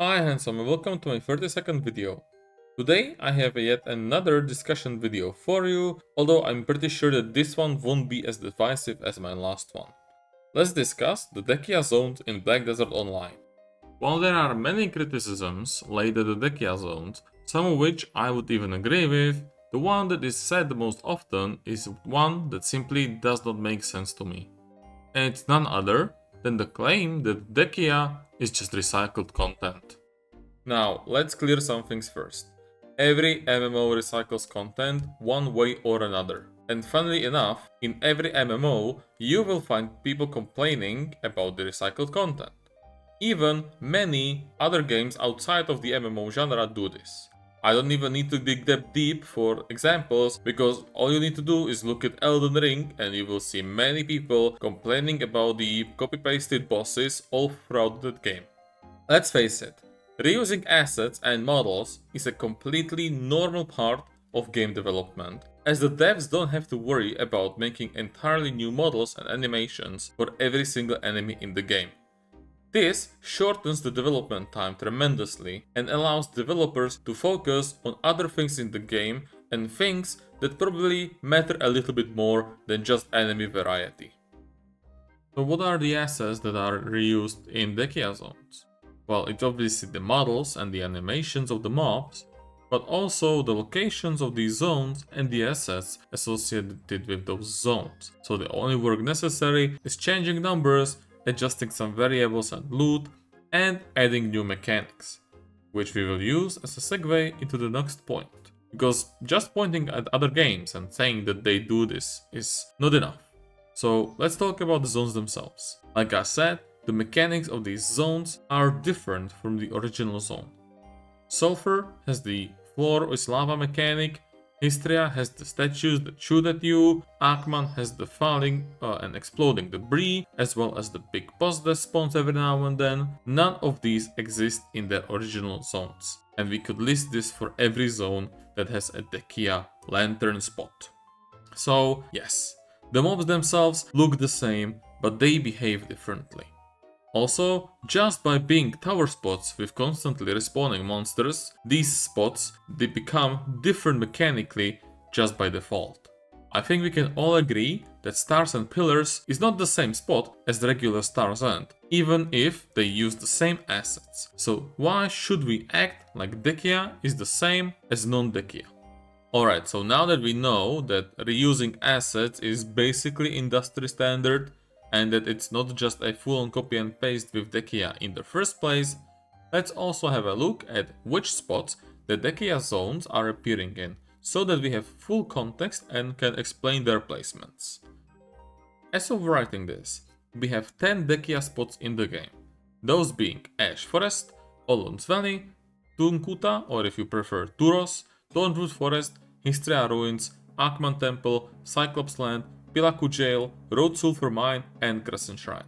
Hi handsome and welcome to my 30 second video. Today I have yet another discussion video for you, although I'm pretty sure that this one won't be as divisive as my last one. Let's discuss the Dehkia zones in Black Desert Online. While there are many criticisms laid at the Dehkia zones, some of which I would even agree with, the one that is said the most often is one that simply does not make sense to me. And it's none other than the claim that Dehkia is just recycled content. Now, let's clear some things first. Every MMO recycles content one way or another. And funnily enough, in every MMO, you will find people complaining about the recycled content. Even many other games outside of the MMO genre do this. I don't even need to dig that deep for examples because all you need to do is look at Elden Ring and you will see many people complaining about the copy-pasted bosses all throughout the game. Let's face it, reusing assets and models is a completely normal part of game development, as the devs don't have to worry about making entirely new models and animations for every single enemy in the game. This shortens the development time tremendously and allows developers to focus on other things in the game and things that probably matter a little bit more than just enemy variety. So what are the assets that are reused in the Dehkia zones? Well, it's obviously the models and the animations of the mobs, but also the locations of these zones and the assets associated with those zones. So the only work necessary is changing numbers adjusting some variables and loot, and adding new mechanics, which we will use as a segue into the next point. Because just pointing at other games and saying that they do this is not enough. So let's talk about the zones themselves. Like I said, the mechanics of these zones are different from the original zone. Sulfur has the floor is lava mechanic, Hystria has the statues that shoot at you, Akman has the falling uh, and exploding debris, as well as the big boss that spawns every now and then. None of these exist in their original zones, and we could list this for every zone that has a Dehkia lantern spot. So yes, the mobs themselves look the same, but they behave differently. Also, just by being tower spots with constantly respawning monsters, these spots they become different mechanically just by default. I think we can all agree that Stars and Pillars is not the same spot as regular Stars End, even if they use the same assets. So why should we act like Dehkia is the same as non-Dehkia? Alright, so now that we know that reusing assets is basically industry standard, and that it's not just a full-on copy and paste with Dehkia in the first place, let's also have a look at which spots the Dehkia zones are appearing in, so that we have full context and can explain their placements. As of writing this, we have 10 Dehkia spots in the game, those being Ash Forest, Olun's Valley, Tunkuta, or if you prefer Turos, Thornwood Forest, Hystria Ruins, Akman Temple, Cyclops Land, Pilaku Jail, Road Sulfur Mine and Crescent Shrine.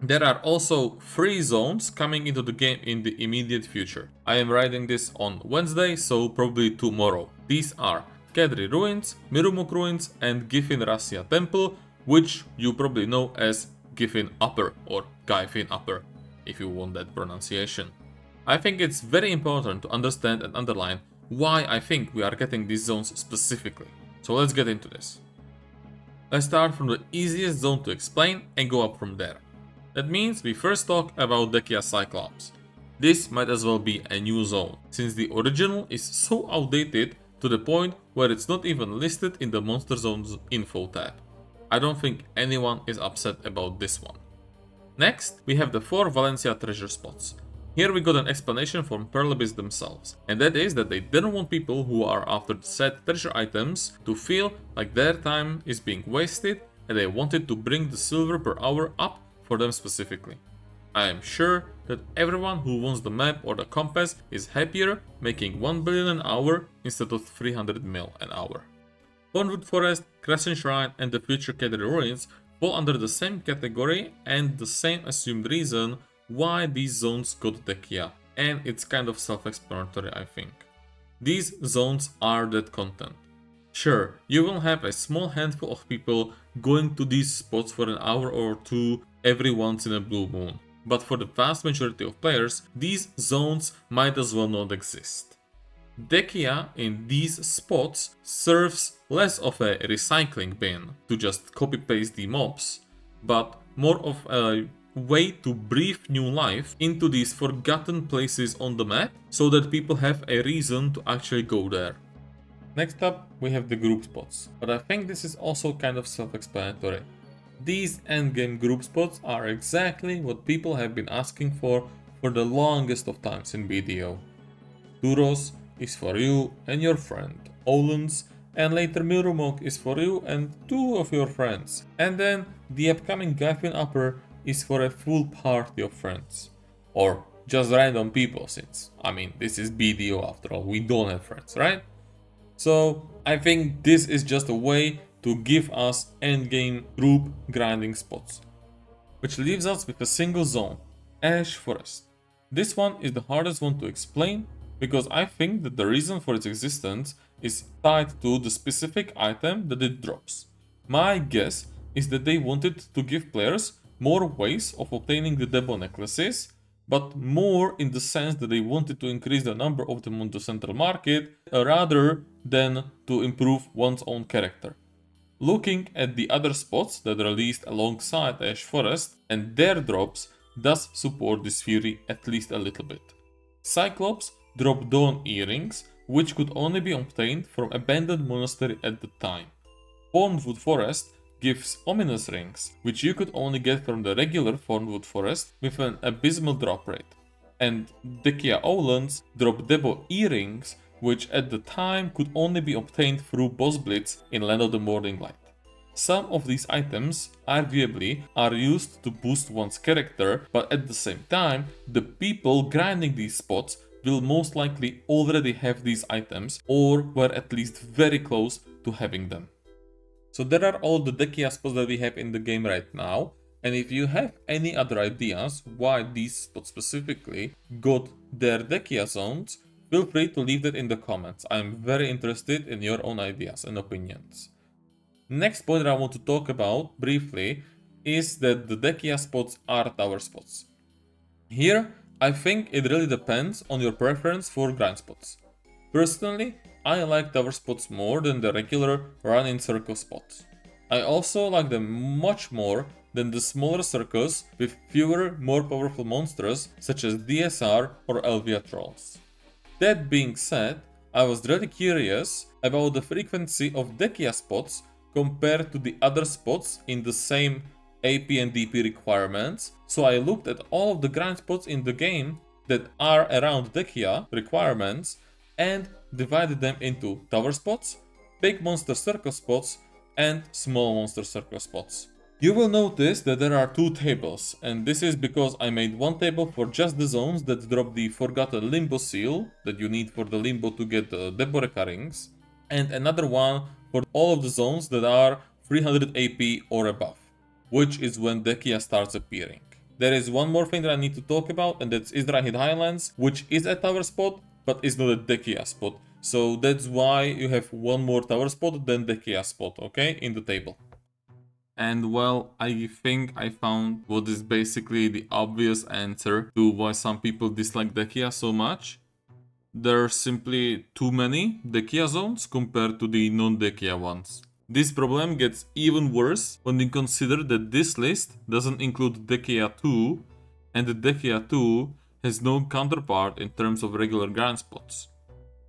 There are also three zones coming into the game in the immediate future. I am writing this on Wednesday, so probably tomorrow. These are Kadry Ruins, Mirumok Ruins and Gifin Rhasia Temple, which you probably know as Gifin Upper or Gaifin Upper, if you want that pronunciation. I think it's very important to understand and underline why I think we are getting these zones specifically. So let's get into this. Let's start from the easiest zone to explain and go up from there. That means we first talk about Dehkia Cyclops. This might as well be a new zone, since the original is so outdated to the point where it's not even listed in the Monster Zone's info tab. I don't think anyone is upset about this one. Next, we have the 4 Valencia treasure spots. Here we got an explanation from Pearl Abyss themselves, and that is that they didn't want people who are after said treasure items to feel like their time is being wasted and they wanted to bring the silver per hour up for them specifically. I am sure that everyone who wants the map or the compass is happier making 1 billion an hour instead of 300 mil an hour. Thornwood Forest, Crescent Shrine and the future Kadry Ruins fall under the same category and the same assumed reason why these zones go to Dehkia, and it's kind of self-explanatory I think. These zones are that content. Sure, you will have a small handful of people going to these spots for an hour or two every once in a blue moon. but for the vast majority of players, these zones might as well not exist. Dehkia in these spots serves less of a recycling bin to just copy paste the mobs, but more of a way to breathe new life into these forgotten places on the map so that people have a reason to actually go there. Next up, we have the group spots, but I think this is also kind of self-explanatory. These endgame group spots are exactly what people have been asking for for the longest of times in BDO. Duros is for you and your friend, Olun's, and later Mirumok is for you and two of your friends. And then the upcoming Gyfin Upper is for a full party of friends. Or just random people since, I mean, this is BDO after all, we don't have friends, right? So I think this is just a way to give us endgame group grinding spots. Which leaves us with a single zone, Ash Forest. This one is the hardest one to explain because I think that the reason for its existence is tied to the specific item that it drops. My guess is that they wanted to give players more ways of obtaining the Debo necklaces, but more in the sense that they wanted to increase the number of them on the central market uh, rather than to improve one's own character. Looking at the other spots that released alongside Ash Forest and their drops does support this theory at least a little bit. Cyclops dropped Dawn earrings, which could only be obtained from abandoned monastery at the time. Thornwood Forest gives ominous rings, which you could only get from the regular Thornwood Forest with an abysmal drop rate. And Dehkia Olun's drop Debo earrings, which at the time could only be obtained through Boss Blitz in Land of the Morning Light. Some of these items, arguably, are used to boost one's character, but at the same time, the people grinding these spots will most likely already have these items or were at least very close to having them. So there are all the Dehkia spots that we have in the game right now. And if you have any other ideas why these spots specifically got their Dehkia zones, feel free to leave that in the comments. I'm very interested in your own ideas and opinions. Next point that I want to talk about briefly is that the Dehkia spots are tower spots. Here, I think it really depends on your preference for grind spots. Personally, I like tower spots more than the regular run in circle spots. I also like them much more than the smaller circles with fewer, more powerful monsters such as DSR or Elvia trolls. That being said, I was really curious about the frequency of Dehkia spots compared to the other spots in the same AP and DP requirements, so I looked at all of the grind spots in the game that are around Dehkia requirements and divided them into tower spots, big monster circle spots, and small monster circle spots. You will notice that there are two tables, and this is because I made one table for just the zones that drop the forgotten limbo seal that you need for the limbo to get the Deboreka rings, and another one for all of the zones that are 300 AP or above which is when Dehkia starts appearing. There is one more thing that I need to talk about, and that's Yzrahid Highlands, which is a tower spot, but it's not a Dehkia spot. So that's why you have one more tower spot than Dehkia spot, okay, in the table. And well, I think I found what is basically the obvious answer to why some people dislike Dehkia so much. There are simply too many Dehkia zones compared to the non-Dehkia ones. This problem gets even worse when you consider that this list doesn't include Dehkia 2 and the Dehkia 2 has no counterpart in terms of regular grind spots.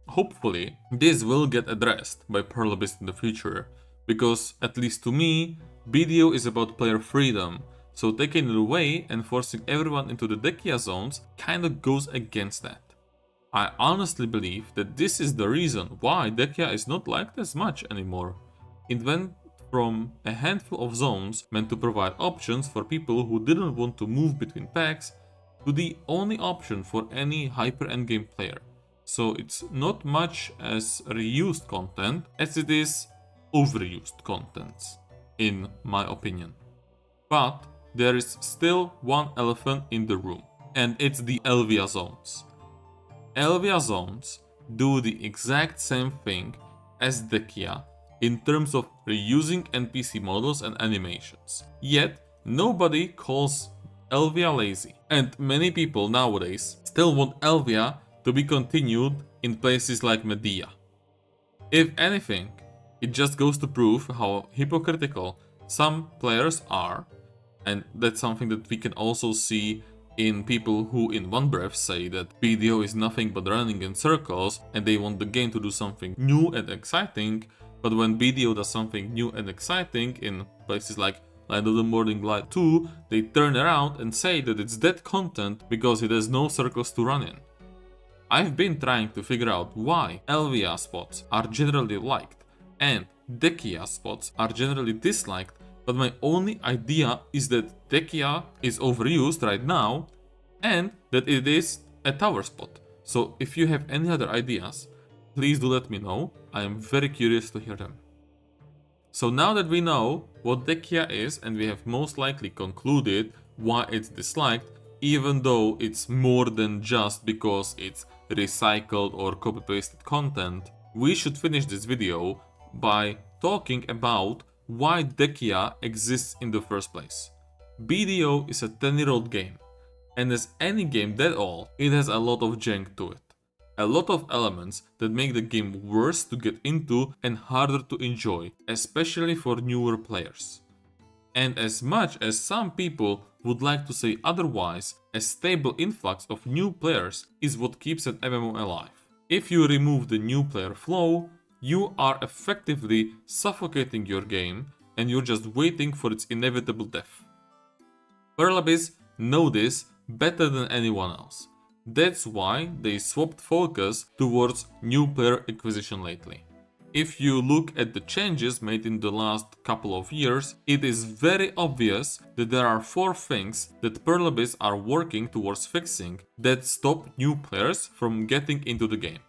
Hopefully, this will get addressed by Pearl Abyss in the future, because, at least to me, BDO is about player freedom, so taking it away and forcing everyone into the Dehkia zones kinda goes against that. I honestly believe that this is the reason why Dehkia is not liked as much anymore. It went from a handful of zones meant to provide options for people who didn't want to move between packs to the only option for any hyper endgame player. So it's not much as reused content as it is overused content, in my opinion. But there is still one elephant in the room, and it's the Elvia zones. Elvia zones do the exact same thing as Dehkia in terms of reusing NPC models and animations. Yet, nobody calls Elvia lazy. And many people nowadays still want Elvia to be continued in places like Mediah. If anything, it just goes to prove how hypocritical some players are, and that's something that we can also see in people who in one breath say that BDO is nothing but running in circles and they want the game to do something new and exciting, but when BDO does something new and exciting in places like Land of the Morning Light 2, they turn around and say that it's dead content because it has no circles to run in. I've been trying to figure out why Elvia spots are generally liked and Dehkia spots are generally disliked, but my only idea is that Dehkia is overused right now and that it is a tower spot. So if you have any other ideas, please do let me know. I am very curious to hear them. So now that we know what Dehkia is and we have most likely concluded why it's disliked, even though it's more than just because it's recycled or copy-pasted content, we should finish this video by talking about why Dehkia exists in the first place. BDO is a 10 year old game, and as any game that old, it has a lot of jank to it. A lot of elements that make the game worse to get into and harder to enjoy, especially for newer players. And as much as some people would like to say otherwise, a stable influx of new players is what keeps an MMO alive. If you remove the new player flow, you are effectively suffocating your game and you're just waiting for its inevitable death. Pearl Abyss know this better than anyone else. That's why they swapped focus towards new player acquisition lately. If you look at the changes made in the last couple of years, it is very obvious that there are four things that Pearl Abyss are working towards fixing that stop new players from getting into the game.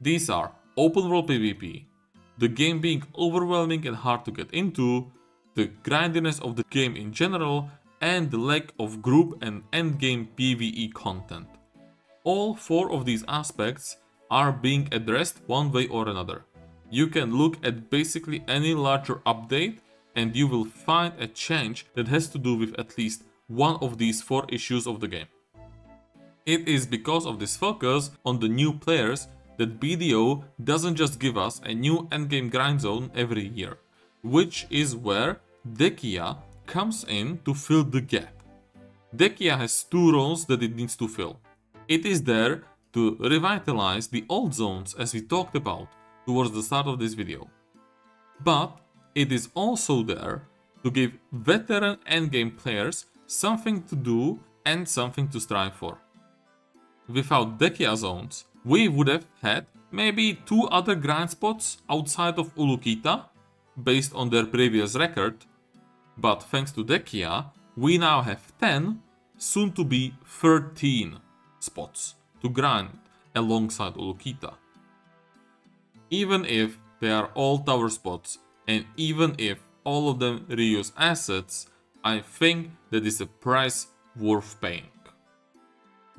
These are open world PvP, the game being overwhelming and hard to get into, the grindiness of the game in general, and the lack of group and endgame PvE content. All four of these aspects are being addressed one way or another. You can look at basically any larger update and you will find a change that has to do with at least one of these four issues of the game. It is because of this focus on the new players that BDO doesn't just give us a new endgame grind zone every year, which is where Dehkia comes in to fill the gap. Dehkia has two roles that it needs to fill. It is there to revitalize the old zones as we talked about towards the start of this video. But it is also there to give veteran endgame players something to do and something to strive for. Without Dehkia zones, we would have had maybe two other grind spots outside of Ulukita, based on their previous record, but thanks to Dehkia, we now have 10, soon to be 13 spots to grind alongside Ulukita. Even if they are all tower spots, and even if all of them reuse assets, I think that is a price worth paying.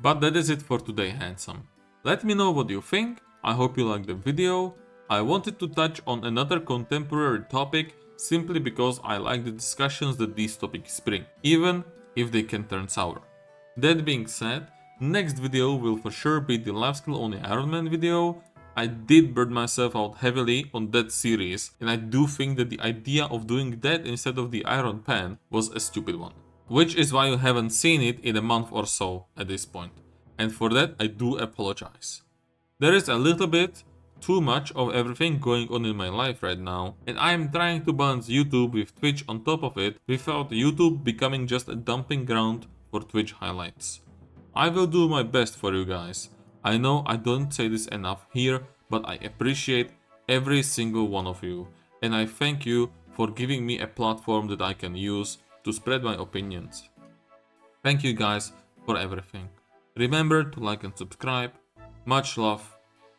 But that is it for today, handsome. Let me know what you think, I hope you liked the video. I wanted to touch on another contemporary topic simply because I like the discussions that these topics bring, even if they can turn sour. That being said, next video will for sure be the life skill only Iron Man video. I did burn myself out heavily on that series and I do think that the idea of doing that instead of the Iron Pen was a stupid one. Which is why you haven't seen it in a month or so at this point and for that I do apologize. There is a little bit too much of everything going on in my life right now and I am trying to balance YouTube with Twitch on top of it without YouTube becoming just a dumping ground for Twitch highlights. I will do my best for you guys. I know I don't say this enough here, but I appreciate every single one of you and I thank you for giving me a platform that I can use to spread my opinions. Thank you guys for everything. Remember to like and subscribe. Much love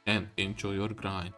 and enjoy your grind.